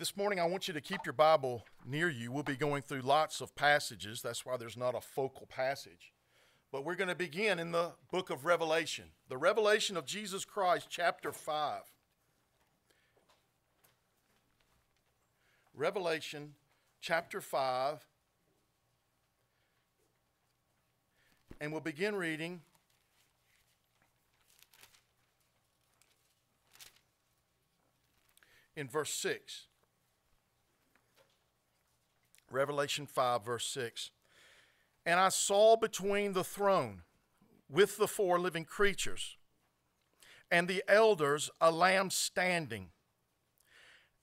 This morning, I want you to keep your Bible near you. We'll be going through lots of passages. That's why there's not a focal passage. But we're going to begin in the book of Revelation, the revelation of Jesus Christ, chapter 5. Revelation chapter 5. And we'll begin reading in verse 6. Revelation 5, verse 6. And I saw between the throne with the four living creatures and the elders a lamb standing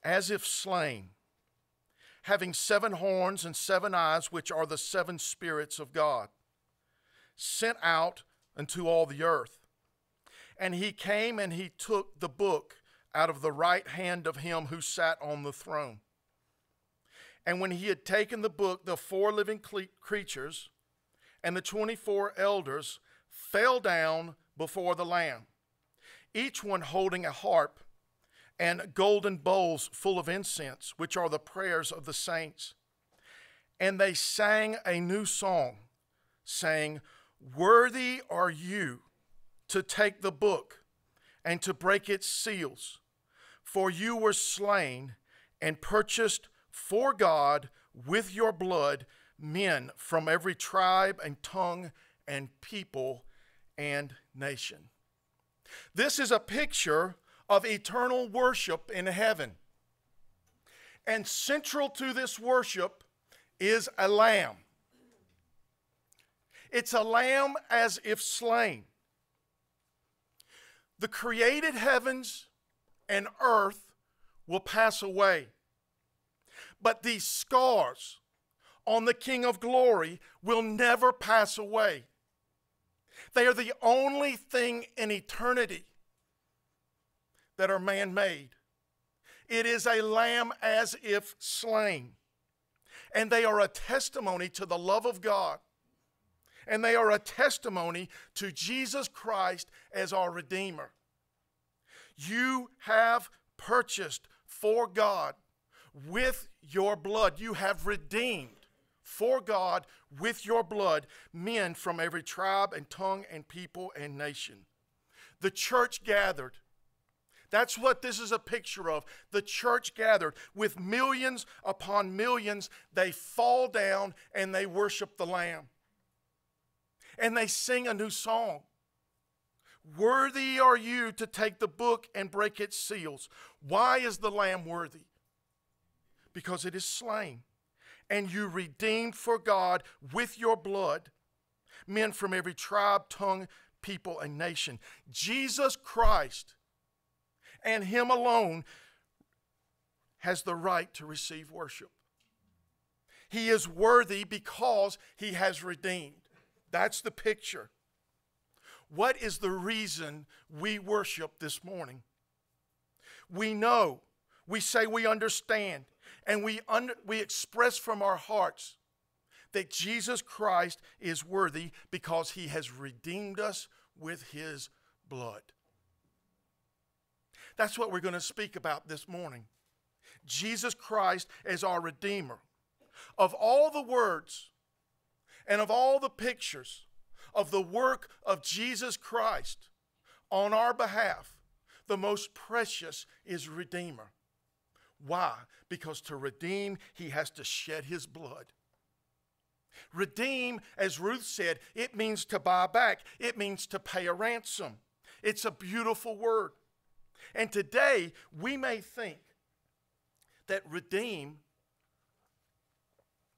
as if slain, having seven horns and seven eyes, which are the seven spirits of God, sent out unto all the earth. And he came and he took the book out of the right hand of him who sat on the throne. And when he had taken the book, the four living creatures and the 24 elders fell down before the Lamb, each one holding a harp and golden bowls full of incense, which are the prayers of the saints. And they sang a new song, saying, Worthy are you to take the book and to break its seals, for you were slain and purchased for God with your blood men from every tribe and tongue and people and nation. This is a picture of eternal worship in heaven. And central to this worship is a lamb. It's a lamb as if slain. The created heavens and earth will pass away. But these scars on the King of glory will never pass away. They are the only thing in eternity that are man made. It is a lamb as if slain. And they are a testimony to the love of God. And they are a testimony to Jesus Christ as our Redeemer. You have purchased for God with your blood. You have redeemed for God with your blood men from every tribe and tongue and people and nation. The church gathered. That's what this is a picture of. The church gathered with millions upon millions. They fall down and they worship the Lamb. And they sing a new song. Worthy are you to take the book and break its seals. Why is the Lamb worthy? Because it is slain. And you redeemed for God with your blood men from every tribe, tongue, people, and nation. Jesus Christ and Him alone has the right to receive worship. He is worthy because He has redeemed. That's the picture. What is the reason we worship this morning? We know, we say we understand, and we, we express from our hearts that Jesus Christ is worthy because he has redeemed us with his blood. That's what we're going to speak about this morning. Jesus Christ as our Redeemer. Of all the words and of all the pictures of the work of Jesus Christ on our behalf, the most precious is Redeemer. Why? Because to redeem, he has to shed his blood. Redeem, as Ruth said, it means to buy back, it means to pay a ransom. It's a beautiful word. And today, we may think that redeem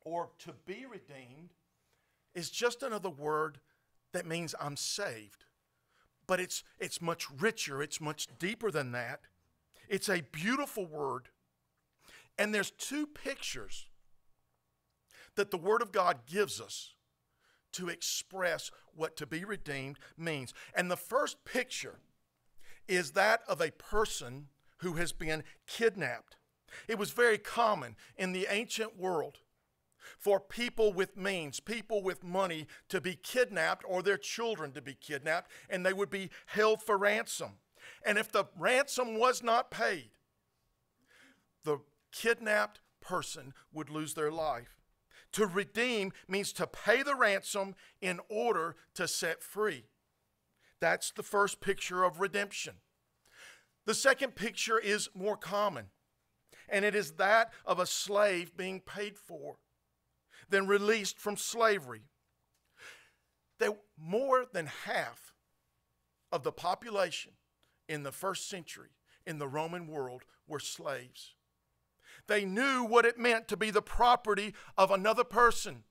or to be redeemed is just another word that means I'm saved. But it's, it's much richer, it's much deeper than that. It's a beautiful word and there's two pictures that the Word of God gives us to express what to be redeemed means. And the first picture is that of a person who has been kidnapped. It was very common in the ancient world for people with means, people with money to be kidnapped or their children to be kidnapped, and they would be held for ransom. And if the ransom was not paid, the kidnapped person would lose their life. To redeem means to pay the ransom in order to set free. That's the first picture of redemption. The second picture is more common, and it is that of a slave being paid for, then released from slavery. That more than half of the population in the first century in the Roman world were slaves. They knew what it meant to be the property of another person.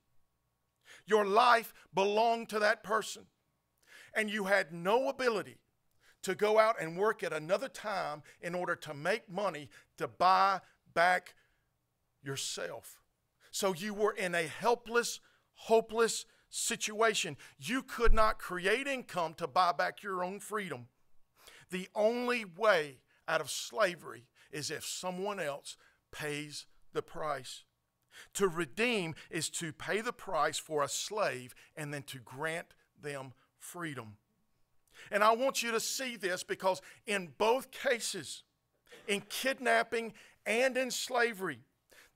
Your life belonged to that person, and you had no ability to go out and work at another time in order to make money to buy back yourself. So you were in a helpless, hopeless situation. You could not create income to buy back your own freedom. The only way out of slavery is if someone else pays the price. To redeem is to pay the price for a slave and then to grant them freedom. And I want you to see this because in both cases, in kidnapping and in slavery,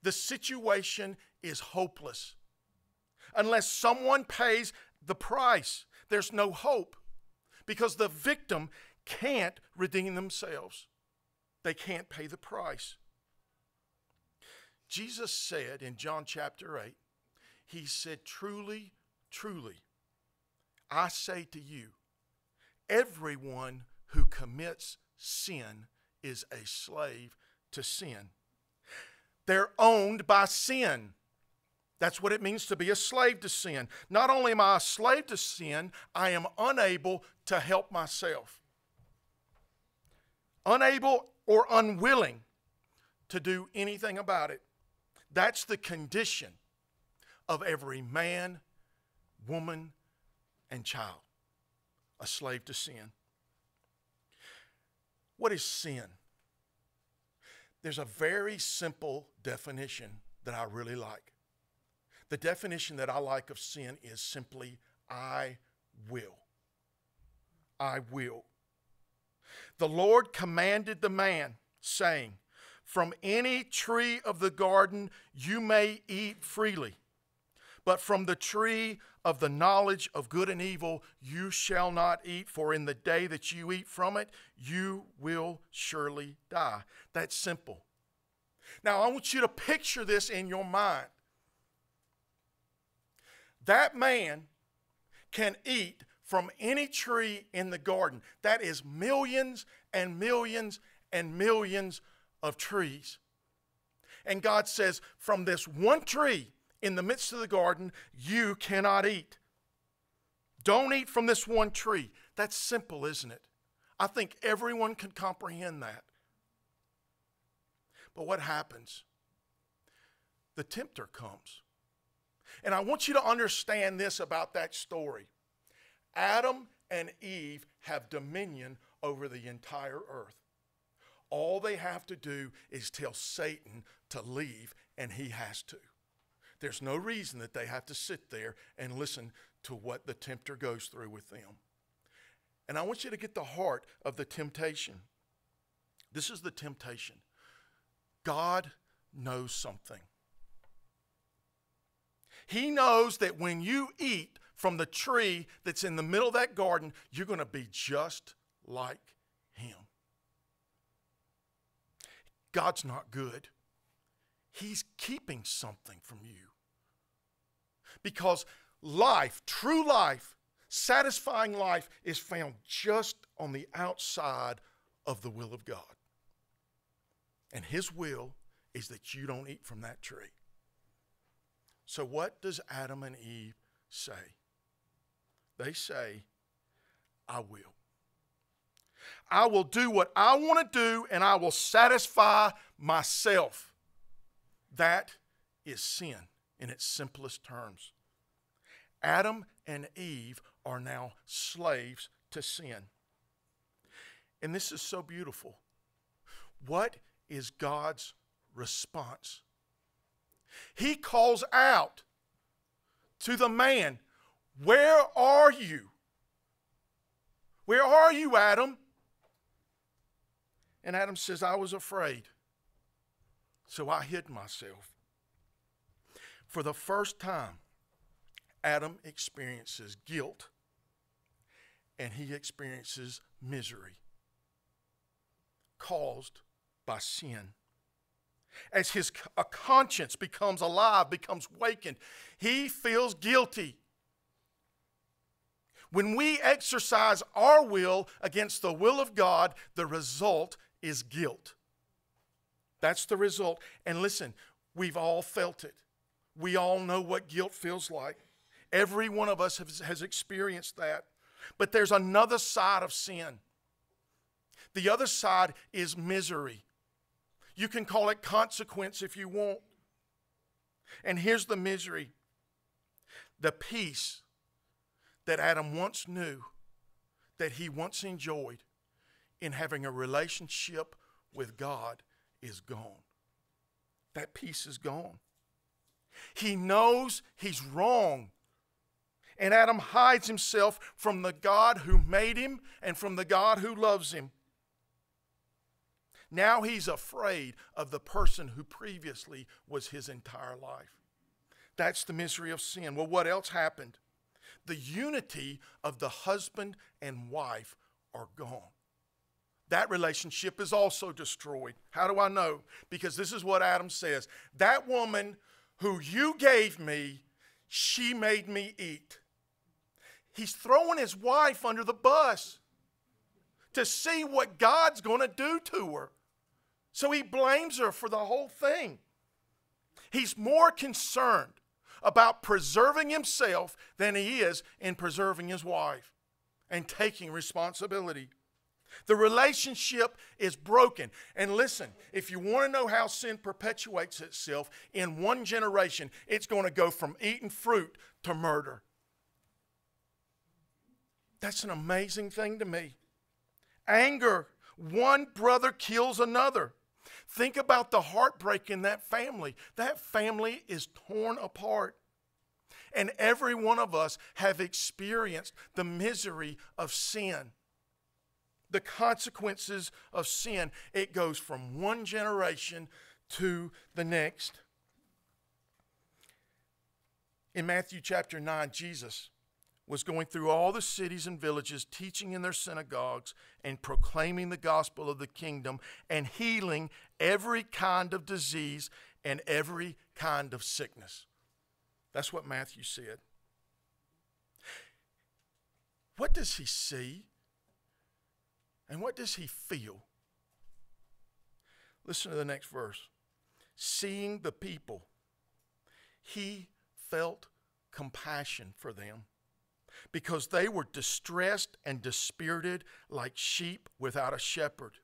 the situation is hopeless. Unless someone pays the price, there's no hope because the victim can't redeem themselves. They can't pay the price. Jesus said in John chapter 8, He said, Truly, truly, I say to you, everyone who commits sin is a slave to sin. They're owned by sin. That's what it means to be a slave to sin. Not only am I a slave to sin, I am unable to help myself. Unable or unwilling to do anything about it. That's the condition of every man, woman, and child, a slave to sin. What is sin? There's a very simple definition that I really like. The definition that I like of sin is simply I will. I will. The Lord commanded the man, saying, from any tree of the garden you may eat freely, but from the tree of the knowledge of good and evil you shall not eat, for in the day that you eat from it, you will surely die. That's simple. Now, I want you to picture this in your mind. That man can eat from any tree in the garden. That is millions and millions and millions of trees. And God says, From this one tree in the midst of the garden, you cannot eat. Don't eat from this one tree. That's simple, isn't it? I think everyone can comprehend that. But what happens? The tempter comes. And I want you to understand this about that story Adam and Eve have dominion over the entire earth. All they have to do is tell Satan to leave, and he has to. There's no reason that they have to sit there and listen to what the tempter goes through with them. And I want you to get the heart of the temptation. This is the temptation God knows something. He knows that when you eat from the tree that's in the middle of that garden, you're going to be just like Him. God's not good. He's keeping something from you. Because life, true life, satisfying life, is found just on the outside of the will of God. And His will is that you don't eat from that tree. So, what does Adam and Eve say? They say, I will. I will do what I want to do and I will satisfy myself. That is sin in its simplest terms. Adam and Eve are now slaves to sin. And this is so beautiful. What is God's response? He calls out to the man, Where are you? Where are you, Adam? And Adam says, I was afraid. So I hid myself. For the first time, Adam experiences guilt and he experiences misery caused by sin. As his conscience becomes alive, becomes wakened, he feels guilty. When we exercise our will against the will of God, the result is guilt. That's the result. And listen, we've all felt it. We all know what guilt feels like. Every one of us has, has experienced that. But there's another side of sin. The other side is misery. You can call it consequence if you want. And here's the misery the peace that Adam once knew, that he once enjoyed in having a relationship with God, is gone. That peace is gone. He knows he's wrong and Adam hides himself from the God who made him and from the God who loves him. Now he's afraid of the person who previously was his entire life. That's the misery of sin. Well, what else happened? The unity of the husband and wife are gone. That relationship is also destroyed. How do I know? Because this is what Adam says That woman who you gave me, she made me eat he's throwing his wife under the bus to see what God's going to do to her. So he blames her for the whole thing. He's more concerned about preserving himself than he is in preserving his wife and taking responsibility. The relationship is broken. And listen, if you want to know how sin perpetuates itself in one generation, it's going to go from eating fruit to murder. That's an amazing thing to me. Anger. One brother kills another. Think about the heartbreak in that family. That family is torn apart. And every one of us have experienced the misery of sin. The consequences of sin. It goes from one generation to the next. In Matthew chapter 9, Jesus was going through all the cities and villages, teaching in their synagogues and proclaiming the gospel of the kingdom and healing every kind of disease and every kind of sickness. That's what Matthew said. What does he see? And what does he feel? Listen to the next verse. Seeing the people, he felt compassion for them because they were distressed and dispirited like sheep without a shepherd.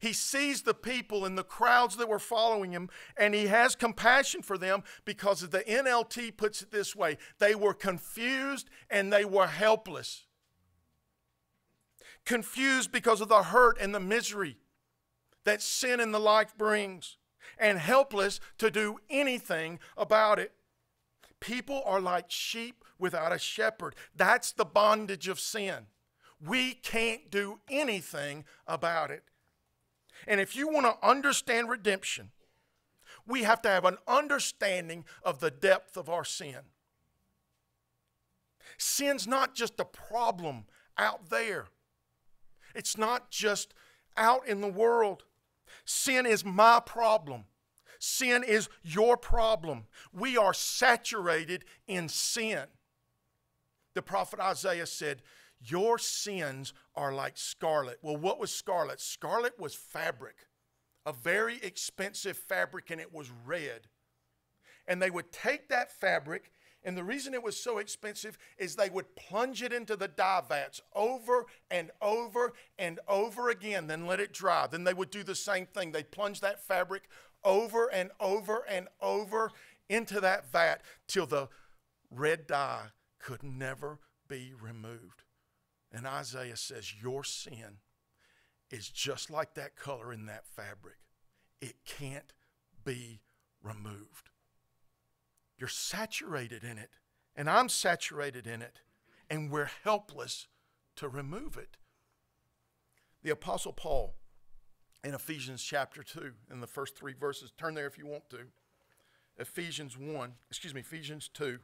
He sees the people and the crowds that were following him, and he has compassion for them because the NLT puts it this way they were confused and they were helpless. Confused because of the hurt and the misery that sin in the life brings, and helpless to do anything about it. People are like sheep without a shepherd. That's the bondage of sin. We can't do anything about it. And if you want to understand redemption, we have to have an understanding of the depth of our sin. Sin's not just a problem out there, it's not just out in the world. Sin is my problem. Sin is your problem. We are saturated in sin. The prophet Isaiah said, Your sins are like scarlet. Well, what was scarlet? Scarlet was fabric, a very expensive fabric, and it was red. And they would take that fabric, and the reason it was so expensive is they would plunge it into the dye vats over and over and over again, then let it dry. Then they would do the same thing. They'd plunge that fabric over and over and over into that vat till the red dye could never be removed. And Isaiah says, Your sin is just like that color in that fabric, it can't be removed. You're saturated in it, and I'm saturated in it, and we're helpless to remove it. The Apostle Paul in Ephesians chapter 2, in the first three verses. Turn there if you want to. Ephesians 1, excuse me, Ephesians 2,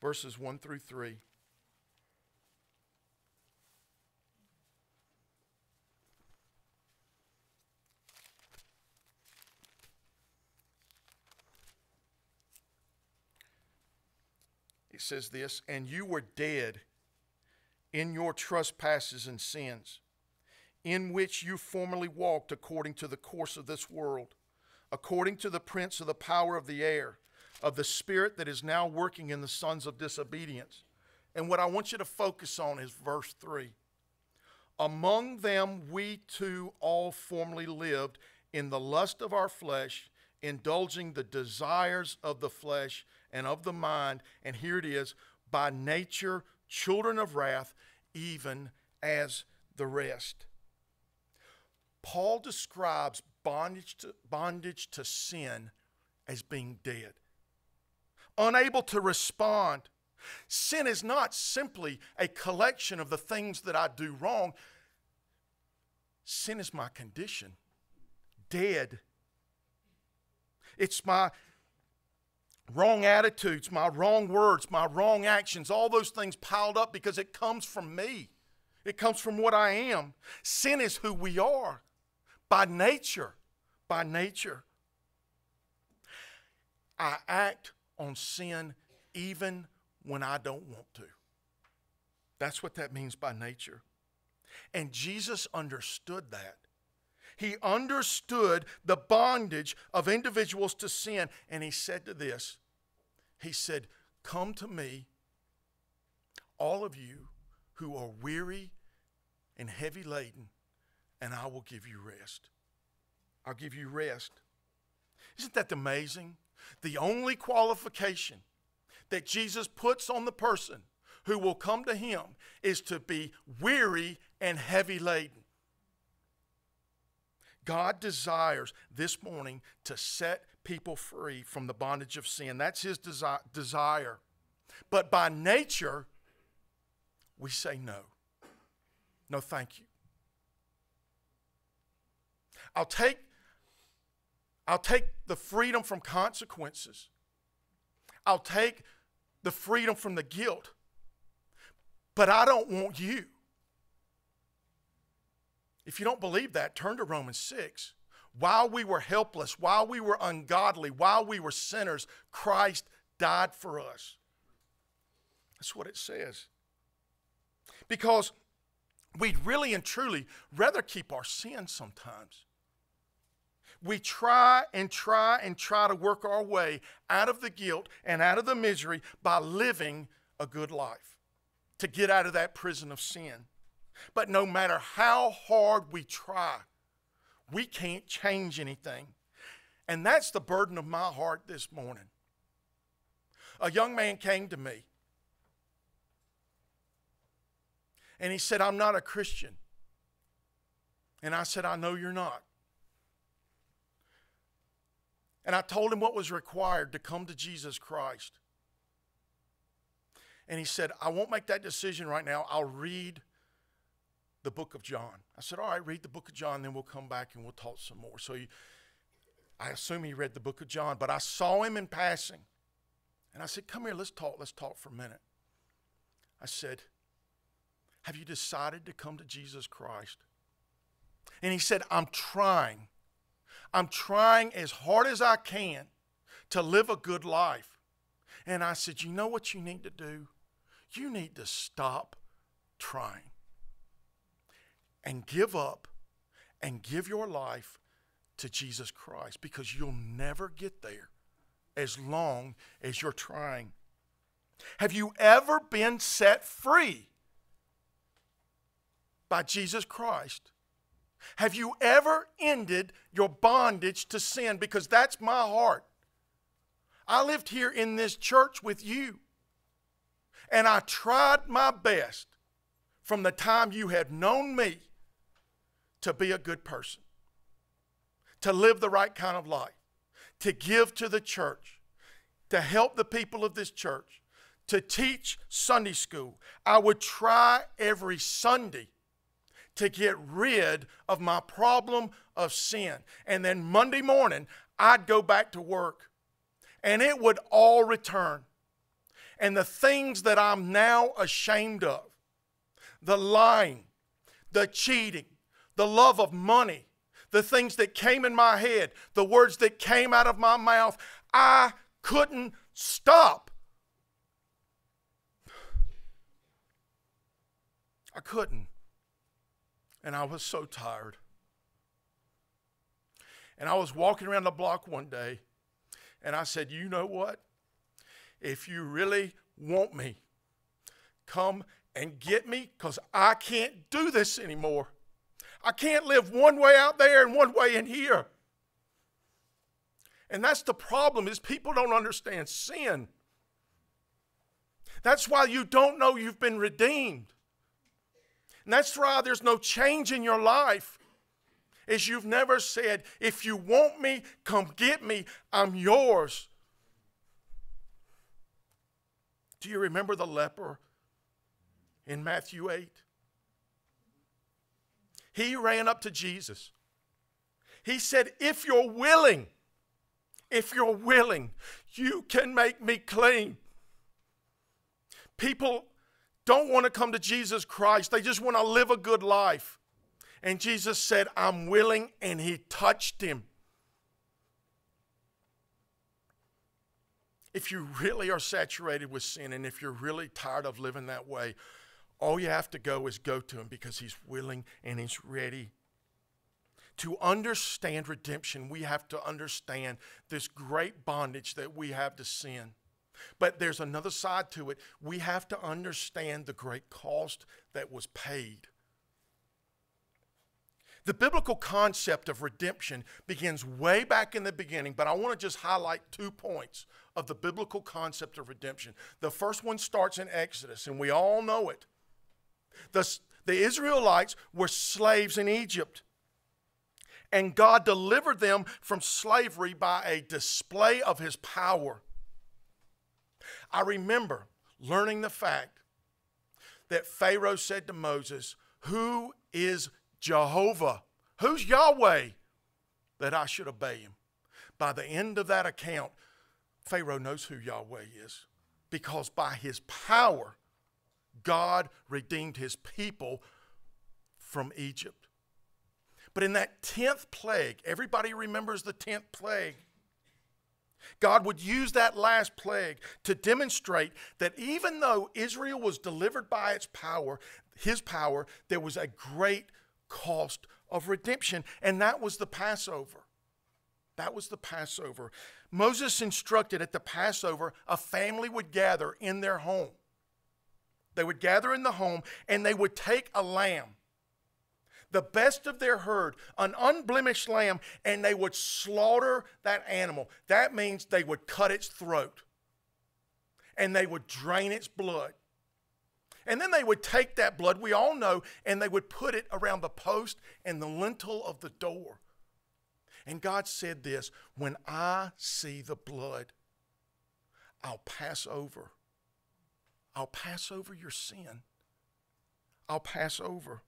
verses 1 through 3. It says this, and you were dead in your trespasses and sins, in which you formerly walked according to the course of this world, according to the prince of the power of the air, of the spirit that is now working in the sons of disobedience. And what I want you to focus on is verse 3. Among them we too all formerly lived in the lust of our flesh, indulging the desires of the flesh and of the mind. And here it is by nature, children of wrath, even as the rest. Paul describes bondage to, bondage to sin as being dead, unable to respond. Sin is not simply a collection of the things that I do wrong. Sin is my condition, dead. It's my wrong attitudes, my wrong words, my wrong actions, all those things piled up because it comes from me. It comes from what I am. Sin is who we are by nature. By nature. I act on sin even when I don't want to. That's what that means by nature. And Jesus understood that. He understood the bondage of individuals to sin. And he said to this He said, Come to me, all of you who are weary and heavy laden, and I will give you rest. I'll give you rest. Isn't that amazing? The only qualification that Jesus puts on the person who will come to him is to be weary and heavy laden. God desires this morning to set people free from the bondage of sin. That's his desi- desire. But by nature, we say no. No, thank you. I'll take, I'll take the freedom from consequences. I'll take the freedom from the guilt. But I don't want you. If you don't believe that, turn to Romans 6. While we were helpless, while we were ungodly, while we were sinners, Christ died for us. That's what it says. Because we'd really and truly rather keep our sins sometimes. We try and try and try to work our way out of the guilt and out of the misery by living a good life to get out of that prison of sin. But no matter how hard we try, we can't change anything. And that's the burden of my heart this morning. A young man came to me and he said, I'm not a Christian. And I said, I know you're not. And I told him what was required to come to Jesus Christ. And he said, I won't make that decision right now. I'll read the book of John. I said, All right, read the book of John, then we'll come back and we'll talk some more. So he, I assume he read the book of John, but I saw him in passing. And I said, Come here, let's talk. Let's talk for a minute. I said, Have you decided to come to Jesus Christ? And he said, I'm trying. I'm trying as hard as I can to live a good life. And I said, You know what you need to do? You need to stop trying and give up and give your life to Jesus Christ because you'll never get there as long as you're trying. Have you ever been set free by Jesus Christ? Have you ever ended your bondage to sin? Because that's my heart. I lived here in this church with you, and I tried my best from the time you had known me to be a good person, to live the right kind of life, to give to the church, to help the people of this church, to teach Sunday school. I would try every Sunday to get rid of my problem of sin. And then Monday morning, I'd go back to work and it would all return. And the things that I'm now ashamed of the lying, the cheating, the love of money, the things that came in my head, the words that came out of my mouth I couldn't stop. I couldn't. And I was so tired. And I was walking around the block one day and I said, You know what? If you really want me, come and get me because I can't do this anymore. I can't live one way out there and one way in here. And that's the problem is people don't understand sin. That's why you don't know you've been redeemed. And that's why there's no change in your life. Is you've never said, if you want me, come get me, I'm yours. Do you remember the leper in Matthew 8? He ran up to Jesus. He said, If you're willing, if you're willing, you can make me clean. People don't want to come to Jesus Christ, they just want to live a good life. And Jesus said, I'm willing, and he touched him. If you really are saturated with sin and if you're really tired of living that way, all you have to go is go to him because he's willing and he's ready to understand redemption, we have to understand this great bondage that we have to sin. But there's another side to it. We have to understand the great cost that was paid. The biblical concept of redemption begins way back in the beginning, but I want to just highlight two points of the biblical concept of redemption. The first one starts in Exodus, and we all know it. The, the Israelites were slaves in Egypt and God delivered them from slavery by a display of his power. I remember learning the fact that Pharaoh said to Moses, Who is Jehovah? Who's Yahweh that I should obey him? By the end of that account, Pharaoh knows who Yahweh is because by his power, God redeemed his people from Egypt. But in that 10th plague, everybody remembers the 10th plague. God would use that last plague to demonstrate that even though Israel was delivered by its power, his power, there was a great cost of redemption, and that was the Passover. That was the Passover. Moses instructed at the Passover, a family would gather in their home. They would gather in the home and they would take a lamb the best of their herd, an unblemished lamb, and they would slaughter that animal. That means they would cut its throat and they would drain its blood. And then they would take that blood, we all know, and they would put it around the post and the lintel of the door. And God said this When I see the blood, I'll pass over. I'll pass over your sin. I'll pass over.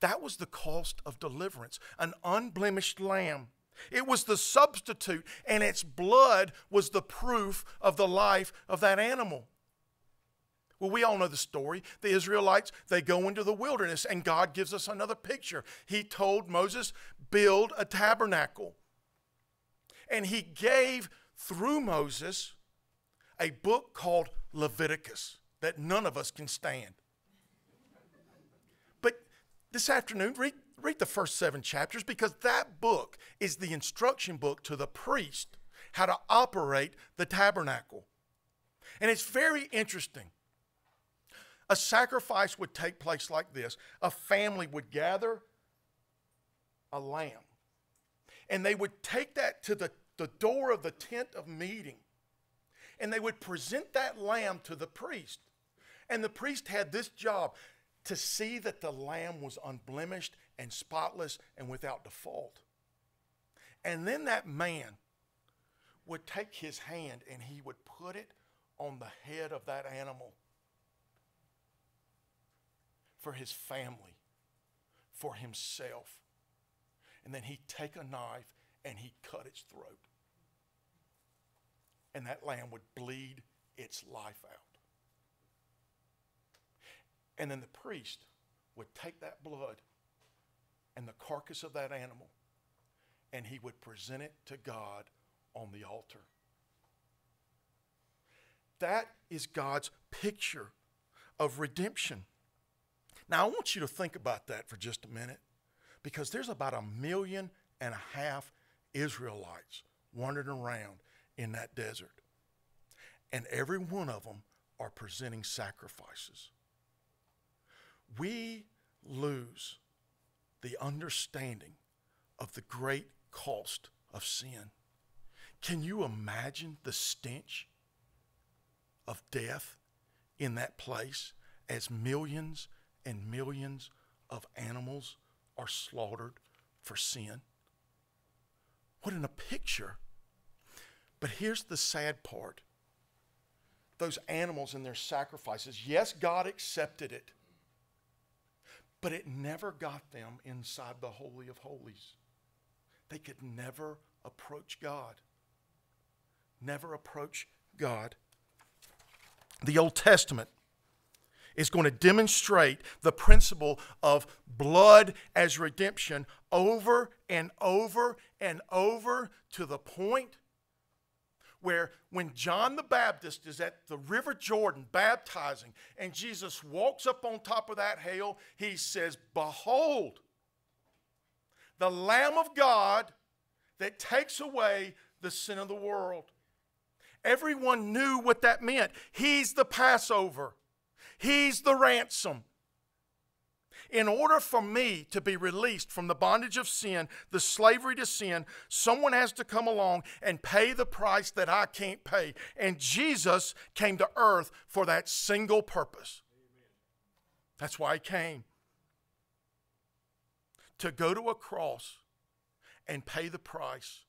That was the cost of deliverance an unblemished lamb. It was the substitute, and its blood was the proof of the life of that animal. Well, we all know the story. The Israelites, they go into the wilderness, and God gives us another picture. He told Moses, Build a tabernacle. And he gave through Moses a book called Leviticus that none of us can stand But this afternoon, read, read the first seven chapters because that book is the instruction book to the priest how to operate the tabernacle. And it's very interesting. A sacrifice would take place like this a family would gather a lamb, and they would take that to the, the door of the tent of meeting, and they would present that lamb to the priest. And the priest had this job to see that the lamb was unblemished and spotless and without default. And then that man would take his hand and he would put it on the head of that animal. for his family, for himself. And then he'd take a knife and he'd cut its throat. And that lamb would bleed its life out. And then the priest would take that blood and the carcass of that animal and he would present it to God on the altar. That is God's picture of redemption. Now, I want you to think about that for just a minute because there's about a million and a half Israelites wandering around in that desert. And every one of them are presenting sacrifices. We lose the understanding of the great cost of sin. Can you imagine the stench of death in that place as millions and millions of animals are slaughtered for sin? What in a picture. But here's the sad part those animals and their sacrifices, yes, God accepted it, but it never got them inside the Holy of Holies. They could never approach God. Never approach God. The Old Testament is going to demonstrate the principle of blood as redemption over and over and over to the point where when John the Baptist is at the River Jordan baptizing and Jesus walks up on top of that hill, he says, Behold, the Lamb of God that takes away the sin of the world. Everyone knew what that meant. He's the Passover. He's the ransom. In order for me to be released from the bondage of sin, the slavery to sin, someone has to come along and pay the price that I can't pay. And Jesus came to earth for that single purpose. That's why he came. To go to a cross and pay the price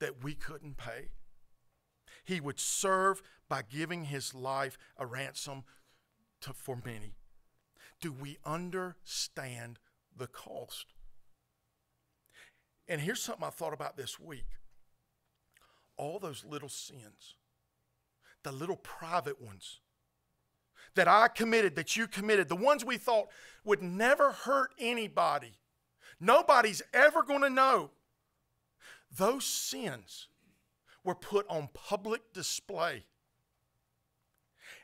that we couldn't pay. He would serve by giving his life a ransom to, for many. Do we understand the cost? And here's something I thought about this week all those little sins, the little private ones that I committed, that you committed, the ones we thought would never hurt anybody, nobody's ever going to know. Those sins were put on public display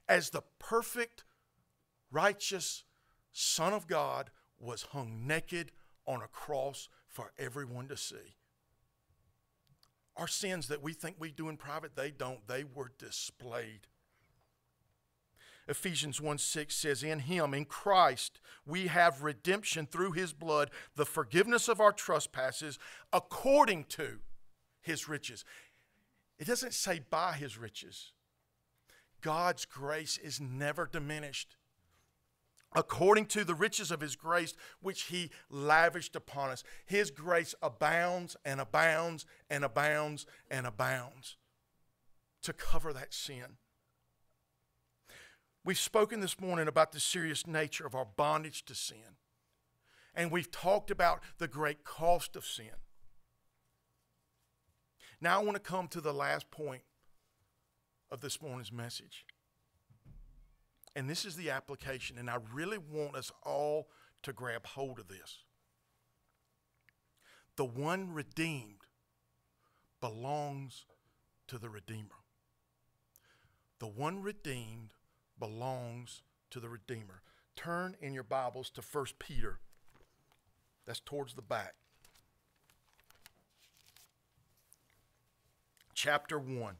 as the perfect righteous Son of God was hung naked on a cross for everyone to see. Our sins that we think we do in private, they don't. They were displayed. Ephesians 1 6 says, In him, in Christ, we have redemption through his blood, the forgiveness of our trespasses, according to his riches. It doesn't say by his riches. God's grace is never diminished according to the riches of his grace which he lavished upon us. His grace abounds and abounds and abounds and abounds to cover that sin. We've spoken this morning about the serious nature of our bondage to sin. And we've talked about the great cost of sin. Now I want to come to the last point of this morning's message. And this is the application, and I really want us all to grab hold of this. The one redeemed belongs to the Redeemer. The one redeemed belongs to the Redeemer. Turn in your Bibles to 1 Peter. That's towards the back. Chapter 1.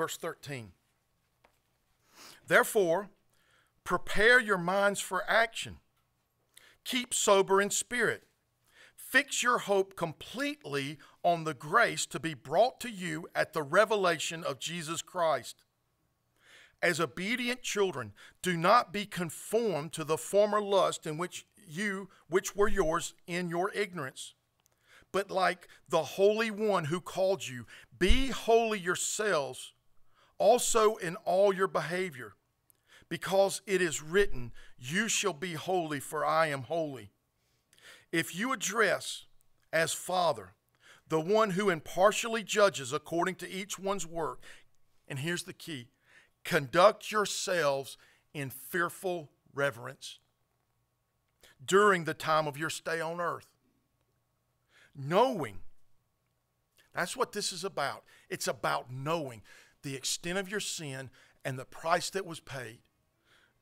Verse 13. Therefore, prepare your minds for action. Keep sober in spirit. Fix your hope completely on the grace to be brought to you at the revelation of Jesus Christ. As obedient children, do not be conformed to the former lust in which you which were yours in your ignorance but like the Holy One who called you. Be holy yourselves also in all your behavior, because it is written, You shall be holy, for I am holy. If you address as Father, the one who impartially judges according to each one's work, and here's the key conduct yourselves in fearful reverence during the time of your stay on earth. Knowing. That's what this is about. It's about knowing the extent of your sin and the price that was paid.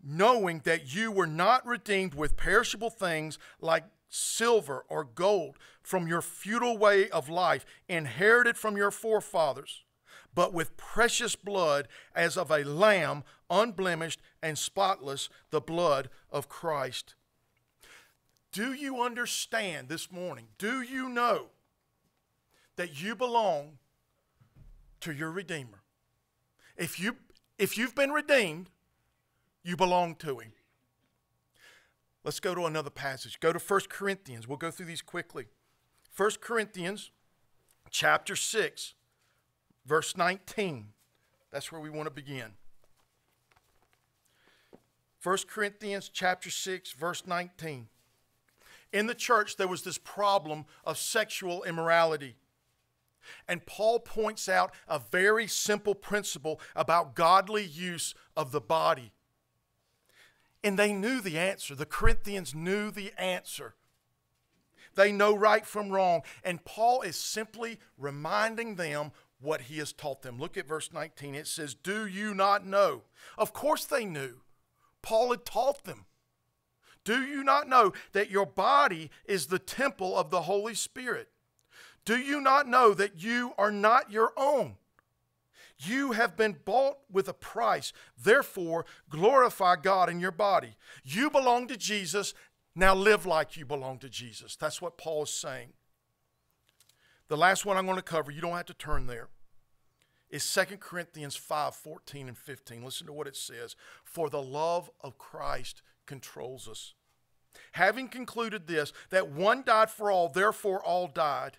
Knowing that you were not redeemed with perishable things like silver or gold from your futile way of life, inherited from your forefathers, but with precious blood as of a lamb, unblemished and spotless, the blood of Christ. Do you understand this morning? Do you know that you belong to your Redeemer? If, you, if you've been redeemed, you belong to Him. Let's go to another passage. Go to 1 Corinthians. We'll go through these quickly. 1 Corinthians chapter 6, verse 19. That's where we want to begin. 1 Corinthians chapter 6, verse 19 in the church, there was this problem of sexual immorality. And Paul points out a very simple principle about godly use of the body. And they knew the answer. The Corinthians knew the answer. They know right from wrong. And Paul is simply reminding them what he has taught them. Look at verse 19. It says, Do you not know? Of course they knew. Paul had taught them. Do you not know that your body is the temple of the Holy Spirit? Do you not know that you are not your own? You have been bought with a price. Therefore, glorify God in your body. You belong to Jesus. Now live like you belong to Jesus. That's what Paul is saying. The last one I'm going to cover, you don't have to turn there, is 2 Corinthians 5 14 and 15. Listen to what it says. For the love of Christ controls us having concluded this, that one died for all, therefore all died.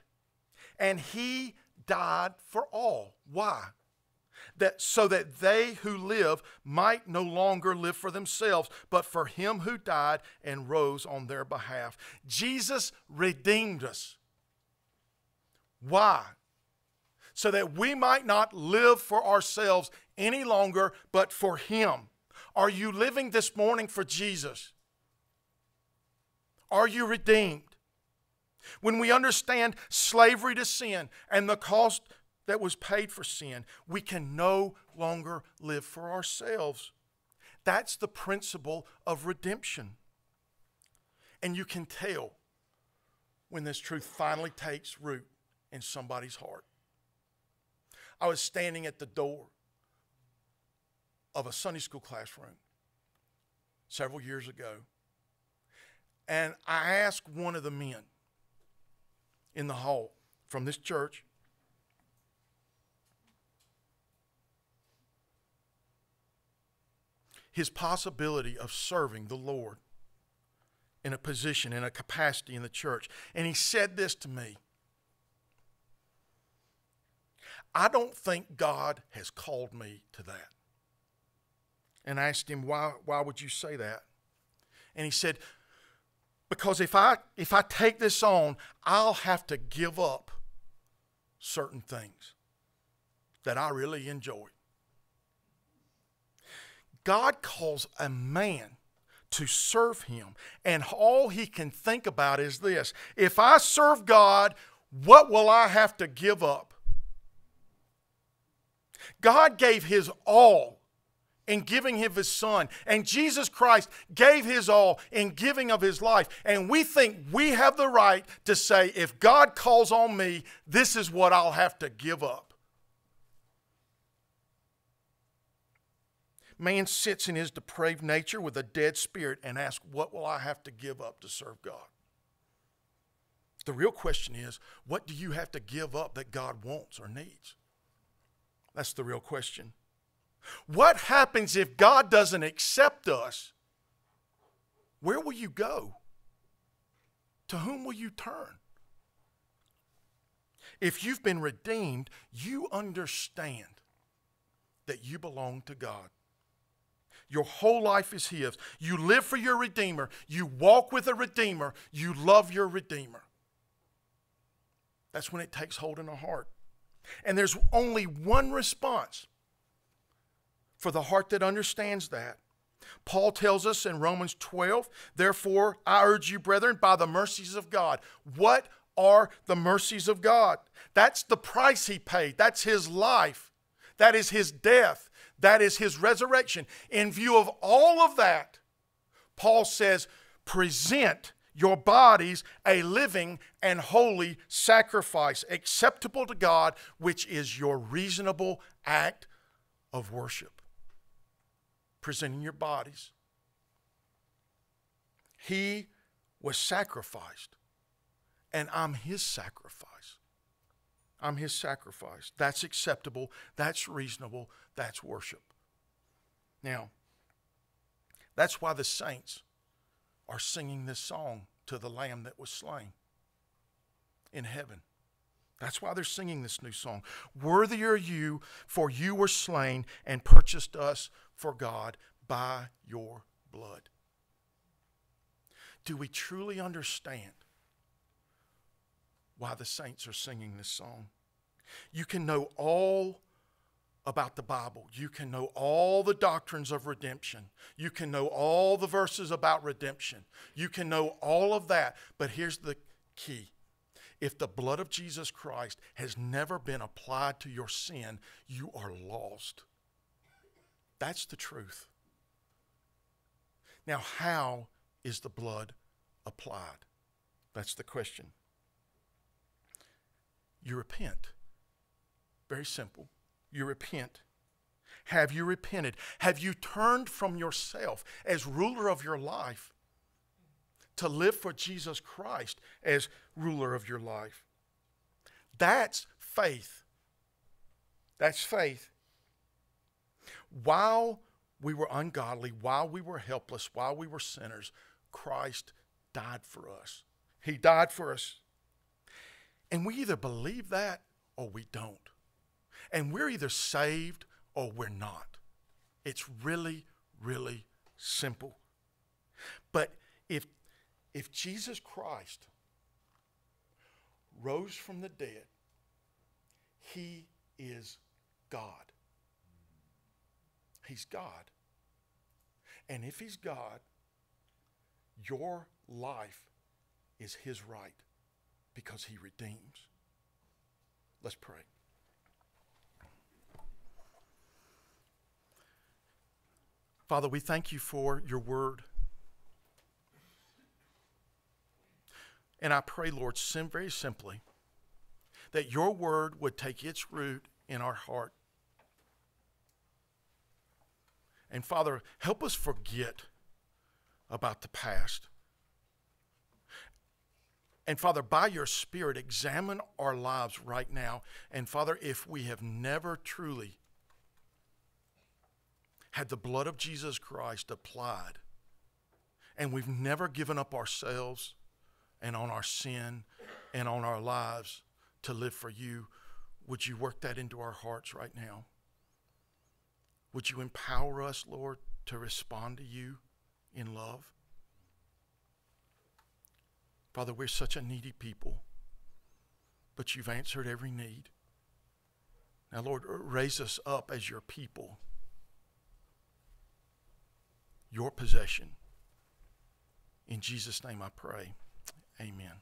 And he died for all. Why? That so that they who live might no longer live for themselves, but for him who died and rose on their behalf. Jesus redeemed us. Why? So that we might not live for ourselves any longer, but for him. Are you living this morning for Jesus? Are you redeemed? When we understand slavery to sin and the cost that was paid for sin, we can no longer live for ourselves. That's the principle of redemption. And you can tell when this truth finally takes root in somebody's heart. I was standing at the door of a Sunday school classroom several years ago and I asked one of the men in the hall from this church his possibility of serving the Lord in a position, in a capacity in the church. And he said this to me I don't think God has called me to that. And I asked him, why, why would you say that? And he said, because if I if I take this on, I'll have to give up certain things that I really enjoy. God calls a man to serve him, and all he can think about is this if I serve God, what will I have to give up? God gave his all in giving him his son. And Jesus Christ gave his all in giving of his life. And we think we have the right to say, if God calls on me, this is what I'll have to give up. Man sits in his depraved nature with a dead spirit and asks, What will I have to give up to serve God? The real question is, what do you have to give up that God wants or needs? That's the real question. What happens if God doesn't accept us? Where will you go? To whom will you turn? If you've been redeemed, you understand that you belong to God. Your whole life is His. You live for your Redeemer. You walk with a Redeemer. You love your Redeemer. That's when it takes hold in the heart. And there's only one response for the heart that understands that. Paul tells us in Romans 12, therefore, I urge you, brethren, by the mercies of God. What are the mercies of God? That's the price he paid. That's his life. That is his death. That is his resurrection. In view of all of that, Paul says, present your bodies a living and holy sacrifice, acceptable to God, which is your reasonable act of worship. Presenting your bodies. He was sacrificed, and I'm his sacrifice. I'm his sacrifice. That's acceptable. That's reasonable. That's worship. Now, that's why the saints are singing this song to the Lamb that was slain in heaven. That's why they're singing this new song. Worthy are you, for you were slain and purchased us for God by your blood. Do we truly understand why the saints are singing this song? You can know all about the Bible. You can know all the doctrines of redemption. You can know all the verses about redemption. You can know all of that. But here's the key if the blood of Jesus Christ has never been applied to your sin, you are lost. That's the truth. Now, how is the blood applied? That's the question. You repent. Very simple you repent? Have you repented? Have you turned from yourself as ruler of your life to live for Jesus Christ as ruler of your life? That's faith. That's faith. While we were ungodly, while we were helpless, while we were sinners, Christ died for us. He died for us. And we either believe that or we don't. And we're either saved or we're not. It's really, really simple. But if, if Jesus Christ rose from the dead, he is God. He's God. And if he's God, your life is his right because he redeems. Let's pray. Father, we thank you for your word. And I pray, Lord, very simply, that your word would take its root in our heart. And Father, help us forget about the past. And Father, by your Spirit, examine our lives right now. And Father, if we have never truly had the blood of Jesus Christ applied, and we've never given up ourselves and on our sin and on our lives to live for you, would you work that into our hearts right now? Would you empower us, Lord, to respond to you in love? Father, we're such a needy people, but you've answered every need. Now, Lord, raise us up as your people your possession. In Jesus' name I pray. Amen.